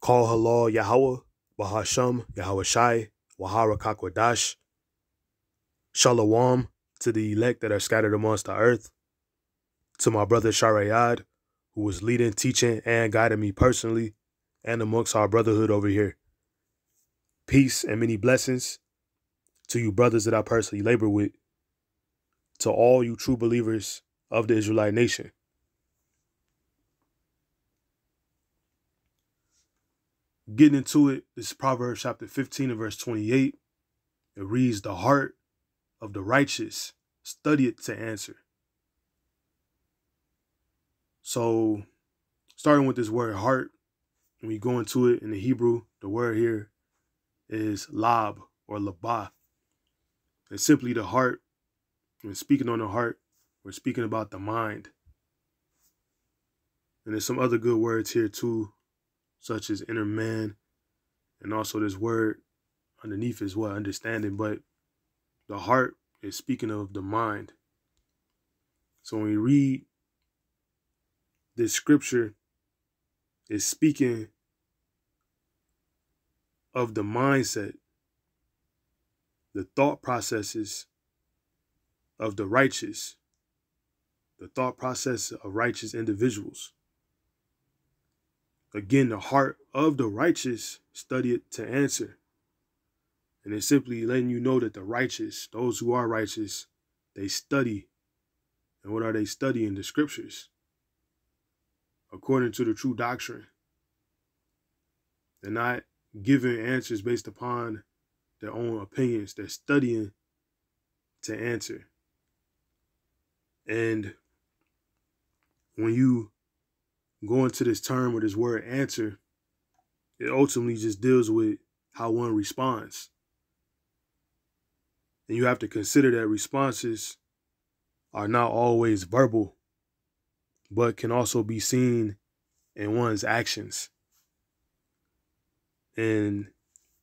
Call Halal Yahweh, Bahasham, Yahweh Shai, Wahara Kakwadash, Shalom to the elect that are scattered amongst the earth, to my brother Sharayad, who was leading, teaching, and guiding me personally, and amongst our brotherhood over here. Peace and many blessings to you brothers that I personally labor with, to all you true believers of the Israelite nation. Getting into it, this is Proverbs chapter 15 and verse 28. It reads, The heart of the righteous, study it to answer. So, starting with this word heart, when we go into it in the Hebrew, the word here is lab or labah. It's simply the heart. When speaking on the heart, we're speaking about the mind. And there's some other good words here too, such as inner man, and also this word underneath as well, understanding. But the heart is speaking of the mind. So when we read this scripture, is speaking of the mindset, the thought processes of the righteous, the thought process of righteous individuals. Again, the heart of the righteous, study it to answer. And it's simply letting you know that the righteous, those who are righteous, they study. And what are they studying? The scriptures. According to the true doctrine. They're not giving answers based upon their own opinions. They're studying to answer. And when you go to this term or this word answer, it ultimately just deals with how one responds. And you have to consider that responses are not always verbal, but can also be seen in one's actions. And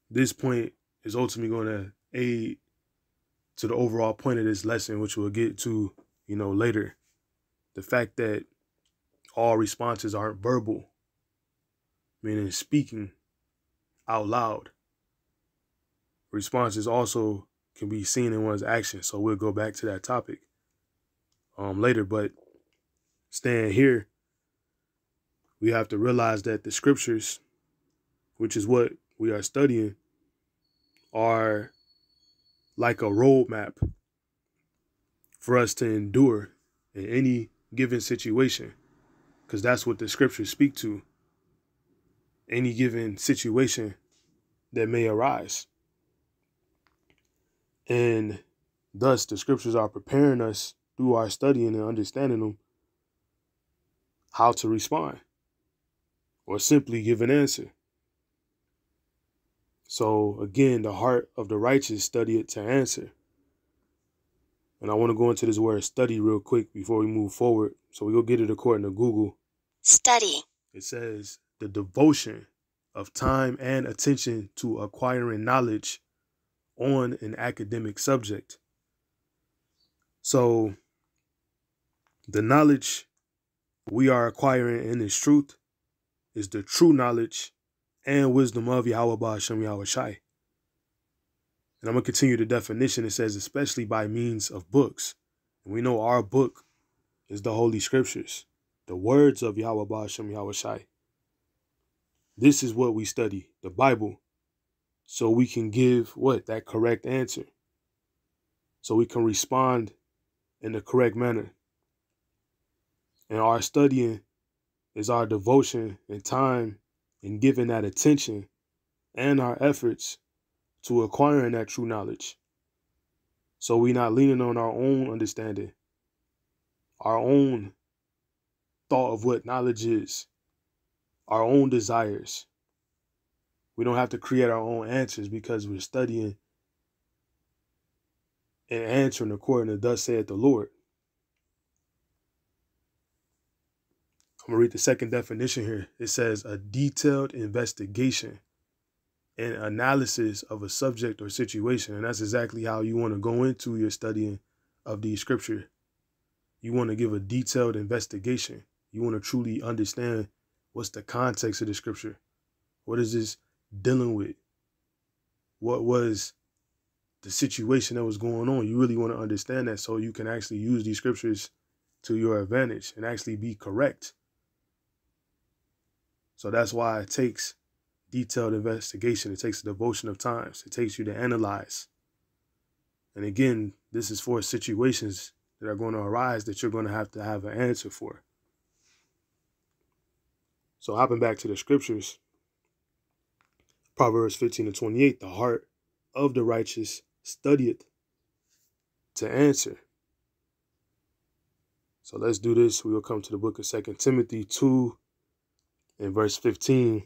this point is ultimately going to aid to the overall point of this lesson, which we'll get to, you know, later. The fact that all responses aren't verbal, meaning speaking out loud. Responses also can be seen in one's actions. So we'll go back to that topic um, later. But staying here, we have to realize that the scriptures, which is what we are studying, are like a roadmap for us to endure in any given situation because that's what the scriptures speak to. Any given situation that may arise. And thus, the scriptures are preparing us through our studying and understanding them how to respond or simply give an answer. So, again, the heart of the righteous study it to answer. And I want to go into this word study real quick before we move forward. So we go get it according to Google. Study. It says the devotion of time and attention to acquiring knowledge on an academic subject. So the knowledge we are acquiring in this truth is the true knowledge and wisdom of Yahweh Ba'ashem Yahweh Shai. And I'm going to continue the definition. It says, especially by means of books. And we know our book is the Holy Scriptures, the words of Yahweh Ba'ashem Yahweh Shai. This is what we study, the Bible, so we can give what? That correct answer. So we can respond in the correct manner. And our studying is our devotion and time and giving that attention and our efforts to acquiring that true knowledge. So we're not leaning on our own understanding, our own thought of what knowledge is, our own desires. We don't have to create our own answers because we're studying and answering according to thus saith the Lord. I'm going to read the second definition here. It says a detailed investigation and analysis of a subject or situation. And that's exactly how you want to go into your studying of the scripture. You want to give a detailed investigation. You want to truly understand what's the context of the scripture. What is this dealing with? What was the situation that was going on? You really want to understand that so you can actually use these scriptures to your advantage and actually be correct. So that's why it takes detailed investigation. It takes a devotion of times. It takes you to analyze. And again, this is for situations that are going to arise that you're going to have to have an answer for. So hopping back to the scriptures, Proverbs 15 to 28, the heart of the righteous studieth to answer. So let's do this. We will come to the book of Second Timothy 2 and verse 15.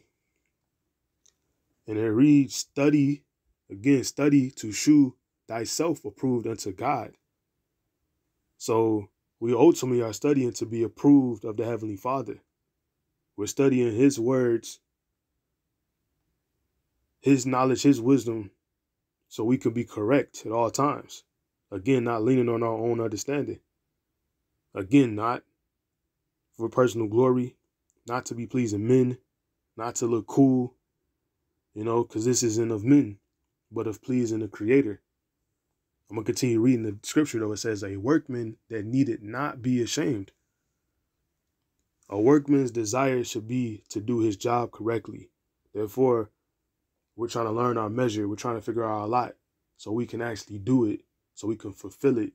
And it reads, Study, again, study to shew thyself approved unto God. So we ultimately are studying to be approved of the Heavenly Father. We're studying His words, His knowledge, His wisdom, so we can be correct at all times. Again, not leaning on our own understanding. Again, not for personal glory, not to be pleasing men, not to look cool, you know, because this isn't of men, but of pleasing the Creator. I'm going to continue reading the scripture, though. It says, A workman that needed not be ashamed. A workman's desire should be to do his job correctly. Therefore, we're trying to learn our measure. We're trying to figure out a lot so we can actually do it, so we can fulfill it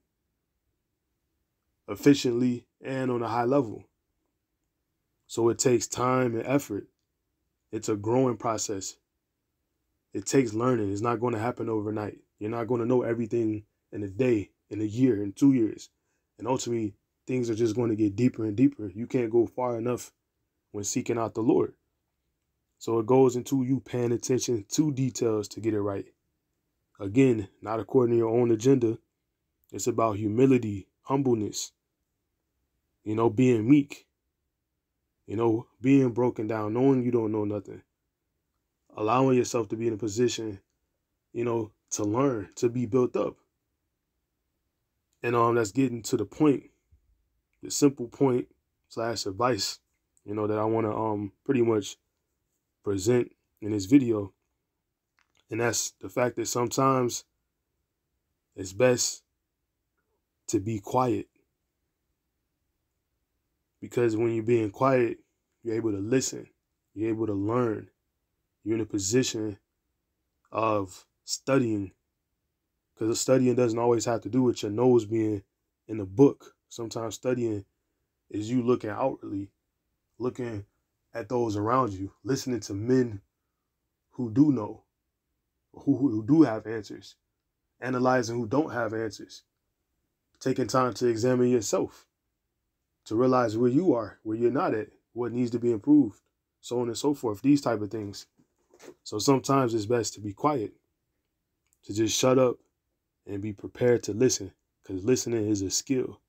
efficiently and on a high level. So it takes time and effort. It's a growing process. It takes learning. It's not going to happen overnight. You're not going to know everything in a day, in a year, in two years. And ultimately, things are just going to get deeper and deeper. You can't go far enough when seeking out the Lord. So it goes into you paying attention to details to get it right. Again, not according to your own agenda. It's about humility, humbleness, you know, being meek, you know, being broken down, knowing you don't know nothing, allowing yourself to be in a position, you know, to learn, to be built up. And um, that's getting to the point, the simple point slash advice, you know, that I want to um pretty much present in this video. And that's the fact that sometimes it's best to be quiet. Because when you're being quiet, you're able to listen, you're able to learn, you're in a position of studying because studying doesn't always have to do with your nose being in the book. Sometimes studying is you looking outwardly, looking at those around you, listening to men who do know, who, who do have answers, analyzing who don't have answers, taking time to examine yourself, to realize where you are, where you're not at, what needs to be improved, so on and so forth, these type of things. So sometimes it's best to be quiet to just shut up and be prepared to listen because listening is a skill.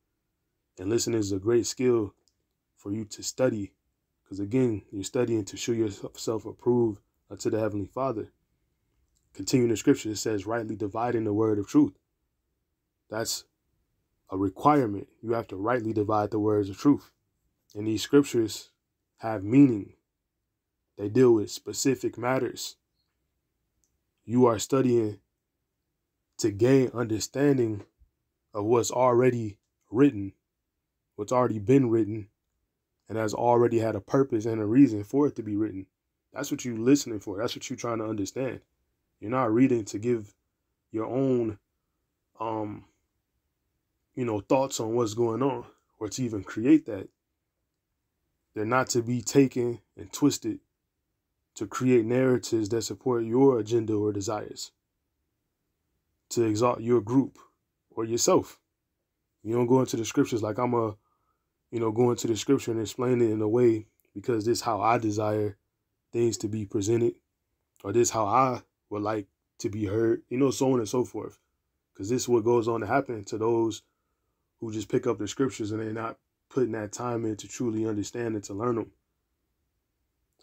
And listening is a great skill for you to study because, again, you're studying to show yourself approved unto the Heavenly Father. Continuing the scripture, it says, rightly dividing the word of truth. That's a requirement. You have to rightly divide the words of truth. And these scriptures have meaning, they deal with specific matters. You are studying to gain understanding of what's already written, what's already been written, and has already had a purpose and a reason for it to be written. That's what you're listening for. That's what you're trying to understand. You're not reading to give your own um you know thoughts on what's going on or to even create that. They're not to be taken and twisted to create narratives that support your agenda or desires to exalt your group or yourself. You don't go into the scriptures like I'm a, you know, going to the scripture and explaining it in a way because this is how I desire things to be presented, or this how I would like to be heard, you know, so on and so forth. Because this is what goes on to happen to those who just pick up the scriptures and they're not putting that time in to truly understand and to learn them.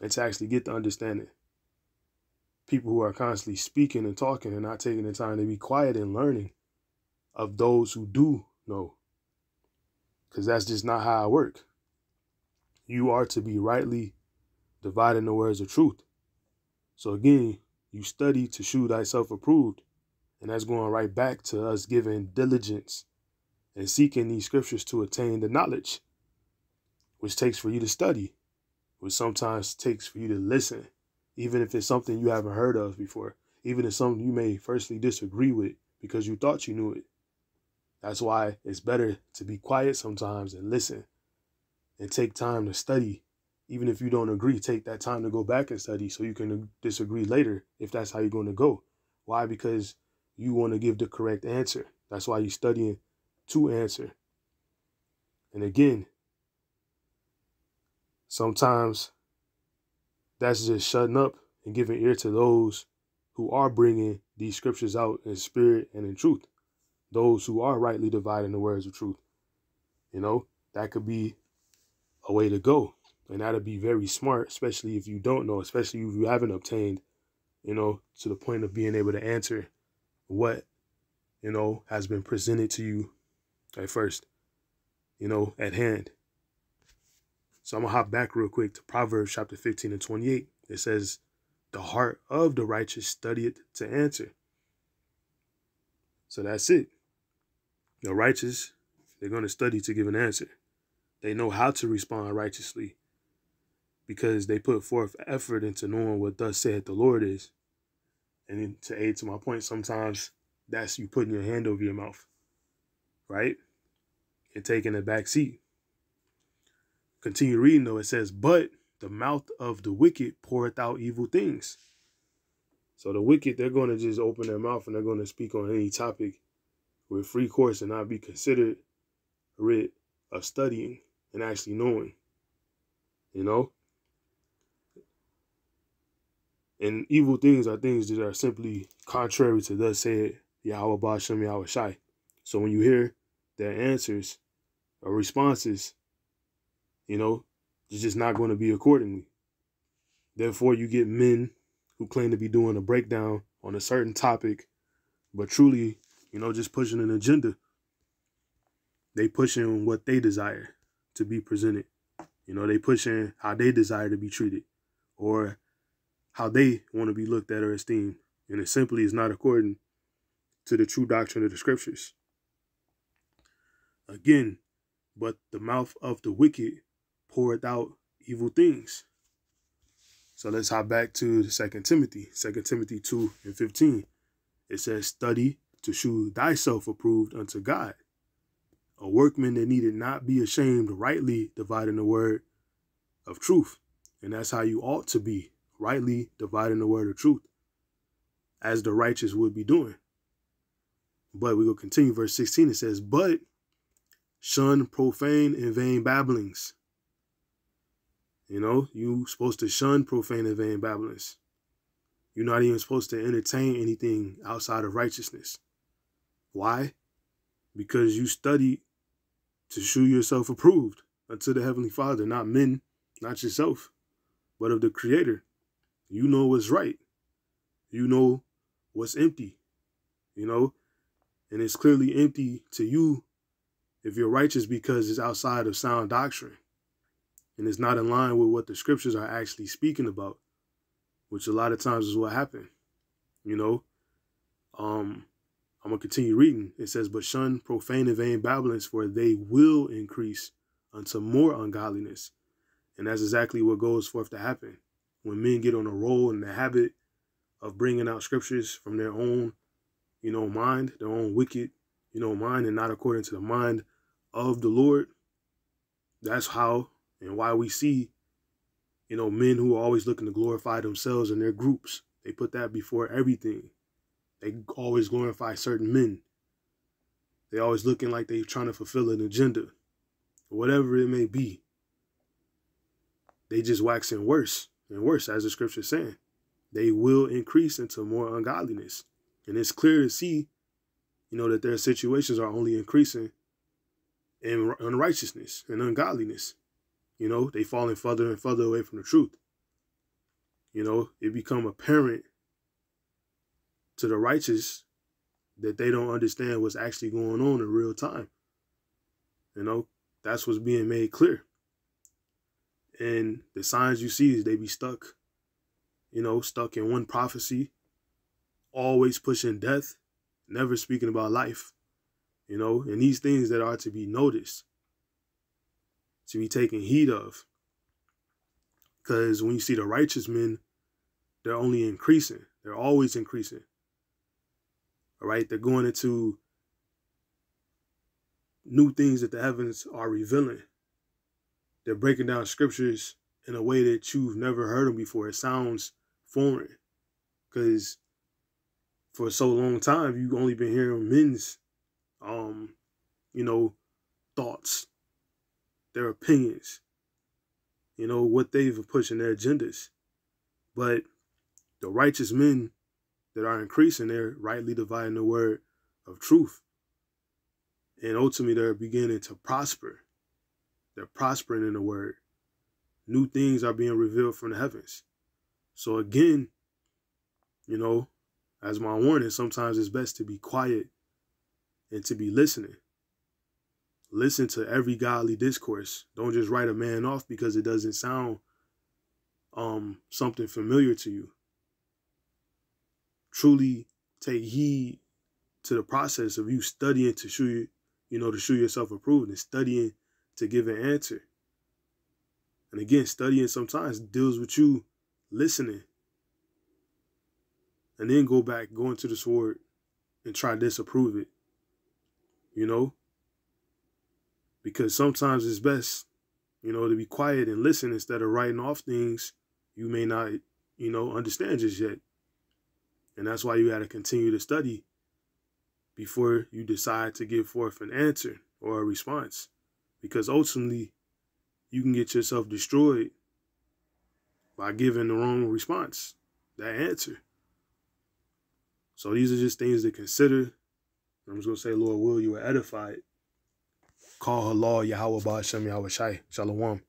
And to actually get the understanding people who are constantly speaking and talking and not taking the time to be quiet and learning of those who do know. Because that's just not how I work. You are to be rightly dividing the words of truth. So again, you study to shew thyself approved. And that's going right back to us giving diligence and seeking these scriptures to attain the knowledge, which takes for you to study, which sometimes takes for you to listen, even if it's something you haven't heard of before, even if something you may firstly disagree with because you thought you knew it. That's why it's better to be quiet sometimes and listen and take time to study. Even if you don't agree, take that time to go back and study so you can disagree later if that's how you're going to go. Why? Because you want to give the correct answer. That's why you're studying to answer. And again, sometimes that's just shutting up and giving ear to those who are bringing these scriptures out in spirit and in truth those who are rightly dividing the words of truth. You know, that could be a way to go. And that'd be very smart, especially if you don't know, especially if you haven't obtained, you know, to the point of being able to answer what, you know, has been presented to you at first, you know, at hand. So I'm going to hop back real quick to Proverbs chapter 15 and 28. It says, The heart of the righteous studieth to answer. So that's it. The righteous, they're going to study to give an answer. They know how to respond righteously because they put forth effort into knowing what thus said the Lord is. And to aid to my point, sometimes that's you putting your hand over your mouth, right? And taking a back seat. Continue reading though, it says, But the mouth of the wicked poureth out evil things. So the wicked, they're going to just open their mouth and they're going to speak on any topic with free course and not be considered rid of studying and actually knowing. You know? And evil things are things that are simply contrary to thus said Yahweh Bashem Yahweh Shai. So when you hear their answers or responses, you know, it's just not going to be accordingly. Therefore, you get men who claim to be doing a breakdown on a certain topic, but truly you know, just pushing an agenda. They pushing what they desire to be presented. You know, they pushing how they desire to be treated or how they want to be looked at or esteemed. And it simply is not according to the true doctrine of the scriptures. Again, but the mouth of the wicked poureth out evil things. So let's hop back to Second Timothy, Second Timothy 2 and 15. It says, Study to shew thyself approved unto God, a workman that needed not be ashamed, rightly dividing the word of truth. And that's how you ought to be, rightly dividing the word of truth, as the righteous would be doing. But we will continue, verse 16, it says, But shun profane and vain babblings. You know, you supposed to shun profane and vain babblings. You're not even supposed to entertain anything outside of righteousness. Why? Because you study to shew yourself approved unto the Heavenly Father, not men, not yourself, but of the Creator. You know what's right. You know what's empty, you know? And it's clearly empty to you if you're righteous because it's outside of sound doctrine and it's not in line with what the scriptures are actually speaking about, which a lot of times is what happened, you know? Um, I'm going to continue reading. It says, But shun profane and vain babblings, for they will increase unto more ungodliness. And that's exactly what goes forth to happen. When men get on a roll and the habit of bringing out scriptures from their own, you know, mind, their own wicked, you know, mind, and not according to the mind of the Lord, that's how and why we see, you know, men who are always looking to glorify themselves and their groups. They put that before everything. They always glorify certain men. They always looking like they trying to fulfill an agenda. Whatever it may be. They just waxing worse and worse, as the scripture is saying. They will increase into more ungodliness. And it's clear to see, you know, that their situations are only increasing in unrighteousness and ungodliness. You know, they falling further and further away from the truth. You know, it become apparent to the righteous that they don't understand what's actually going on in real time. You know, that's what's being made clear. And the signs you see is they be stuck you know, stuck in one prophecy, always pushing death, never speaking about life, you know, and these things that are to be noticed, to be taken heed of. Because when you see the righteous men, they're only increasing, they're always increasing. All right, they're going into new things that the heavens are revealing. They're breaking down scriptures in a way that you've never heard them before. It sounds foreign because for so long time you've only been hearing men's, um, you know, thoughts, their opinions, you know what they've been pushing their agendas, but the righteous men that are increasing, they're rightly dividing the word of truth. And ultimately, they're beginning to prosper. They're prospering in the word. New things are being revealed from the heavens. So, again, you know, as my warning, sometimes it's best to be quiet and to be listening. Listen to every godly discourse. Don't just write a man off because it doesn't sound um something familiar to you. Truly take heed to the process of you studying to show you you know, to show yourself approved and studying to give an answer. And again, studying sometimes deals with you listening. And then go back, go into the sword and try to disapprove it. You know? Because sometimes it's best, you know, to be quiet and listen instead of writing off things you may not, you know, understand just yet. And that's why you got to continue to study before you decide to give forth an answer or a response. Because ultimately, you can get yourself destroyed by giving the wrong response, that answer. So these are just things to consider. I'm just going to say, Lord, will you are edified. Call her law Yahweh Ba'ashem Yahweh Shai. Shalom.